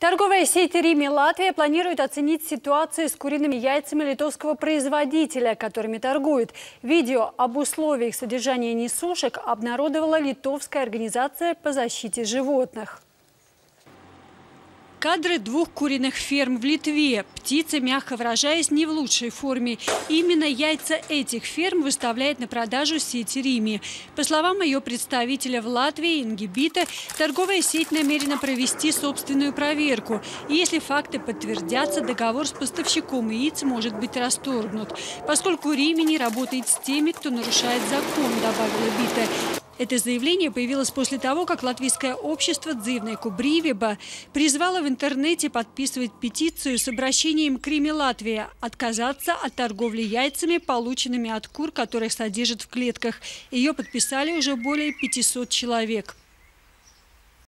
Торговая сеть «Рими Латвия» планирует оценить ситуацию с куриными яйцами литовского производителя, которыми торгуют. Видео об условиях содержания несушек обнародовала литовская организация по защите животных. Кадры двух куриных ферм в Литве. Птицы, мягко выражаясь, не в лучшей форме. Именно яйца этих ферм выставляет на продажу сеть Рими. По словам ее представителя в Латвии Ингибита, торговая сеть намерена провести собственную проверку. И если факты подтвердятся, договор с поставщиком яиц может быть расторгнут. Поскольку Рими не работает с теми, кто нарушает закон, добавила Бита. Это заявление появилось после того, как латвийское общество «Дзивная Кубривиба» призвало в интернете подписывать петицию с обращением к Риме Латвия отказаться от торговли яйцами, полученными от кур, которых содержат в клетках. Ее подписали уже более 500 человек.